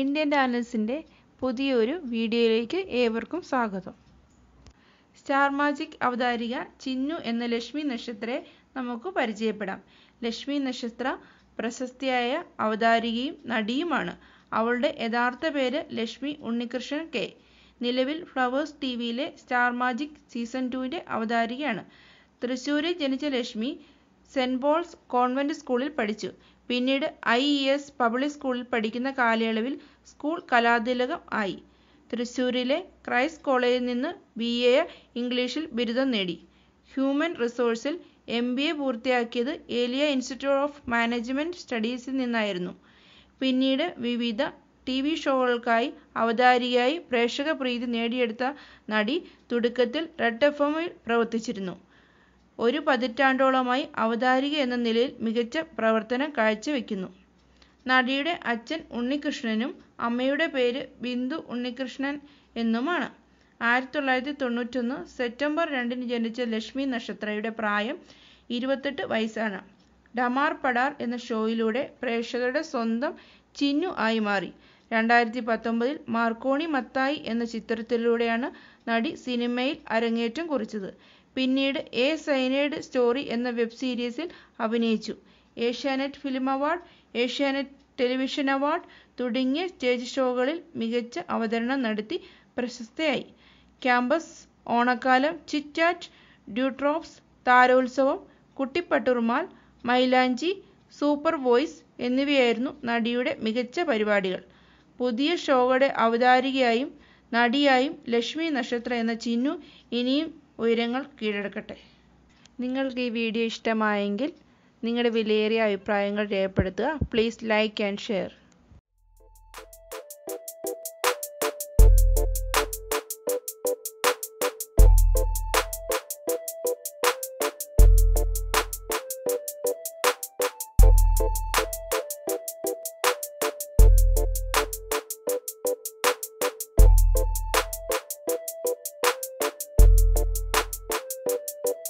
Indian ഡാനൽസിന്റെ പുതിയൊരു വീഡിയോയിലേക്ക് ഏവർക്കും സ്വാഗതം. സ്റ്റാർ മാജിക് അവതാരിക ചിന്നു എന്ന ലക്ഷ്മി നക്ഷത്രയെ നമുക്ക് പരിചയപ്പെടാം. ലക്ഷ്മി നക്ഷത്ര പ്രശസ്തിയായ അവതാരികയും നടിയുമാണ്. അവളുടെ യഥാർത്ഥ പേര് ലക്ഷ്മി ഉണ്ണികൃഷ്ണൻ കെ. നിലവിൽ ഫ്ലവേഴ്സ് ടി വിയിലെ സ്റ്റാർ മാജിക് സീസൺ ടുവിന്റെ അവതാരികയാണ്. തൃശ്ശൂരിൽ ജനിച്ച ലക്ഷ്മി സെന്റ് പോൾസ് കോൺവെന്റ് സ്കൂളിൽ പഠിച്ചു. പിന്നീട് ഐ എസ് പബ്ലിക് സ്കൂളിൽ പഠിക്കുന്ന കാലയളവിൽ സ്കൂൾ കലാതിലകം ആയി. തൃശ്ശൂരിലെ ക്രൈസ്റ്റ് കോളേജിൽ നിന്ന് ബി എ ഇംഗ്ലീഷിൽ ബിരുദം നേടി. ഹ്യൂമൻ റിസോഴ്സിൽ എം ബി എ പൂർത്തിയാക്കിയത് ഏലിയ ഇൻസ്റ്റിറ്റ്യൂട്ട് ഓഫ് മാനേജ്മെന്റ് സ്റ്റഡീസിൽ നിന്നായിരുന്നു. പിന്നീട് വിവിധ ടി വി ഷോകൾക്കായി അവതാരികയായി പ്രേക്ഷക പ്രീതി നേടിയെടുത്ത നടി തുടക്കത്തിൽ റെഡ് എഫ് എമ്മിൽ പ്രവർത്തിച്ചിരുന്നു. ഒരു പതിറ്റാണ്ടോളമായി അവതാരിക എന്ന നിലയിൽ മികച്ച പ്രവർത്തനം കാഴ്ചവെക്കുന്നു. നടിയുടെ അച്ഛൻ ഉണ്ണികൃഷ്ണനും അമ്മയുടെ പേര് ബിന്ദു ഉണ്ണികൃഷ്ണൻ എന്നുമാണ്. ആയിരത്തി തൊള്ളായിരത്തി തൊണ്ണൂറ്റൊന്ന് സെപ്റ്റംബർ രണ്ടിന് ജനിച്ച ലക്ഷ്മി നക്ഷത്രയുടെ പ്രായം ഇരുപത്തെട്ട് വയസ്സാണ്. ഡമാർ പടാർ എന്ന ഷോയിലൂടെ പ്രേക്ഷകരുടെ സ്വന്തം ചിന്നു ആയി മാറി. രണ്ടായിരത്തി പത്തൊമ്പതിൽ മാർക്കോണി മത്തായി എന്ന ചിത്രത്തിലൂടെയാണ് നടി സിനിമയിൽ അരങ്ങേറ്റം കുറിച്ചത്. പിന്നീട് എ സൈനൈഡ് സ്റ്റോറി എന്ന വെബ് സീരീസിൽ അഭിനയിച്ചു. Asianet film award Asianet television award തുടങ്ങിയ സ്റ്റേജ് ഷോകളിൽ മികച്ച അവതരണം നടത്തി പ്രശസ്തയായി. ക്യാമ്പസ് ഓണക്കാലം ചിറ്റാറ്റ് ഡ്യൂട്രോപ്സ് താരോത്സവം കുട്ടിപ്പട്ടുറുമാൽ മൈലാഞ്ചി സൂപ്പർ വോയിസ് എന്നിവയായിരുന്നു നടിയുടെ മികച്ച പരിപാടികൾ. പുതിയ ഷോകളുടെ അവതാരികയായും നടിയായും ലക്ഷ്മി നക്ഷത്ര എന്ന ചിന്നു ഇനിയും ഉയരങ്ങൾ കീഴടക്കട്ടെ. നിങ്ങൾക്ക് ഈ വീഡിയോ ഇഷ്ടമായെങ്കിൽ നിങ്ങളുടെ വിലയേറിയ അഭിപ്രായങ്ങൾ രേഖപ്പെടുത്തുക. Please like and share you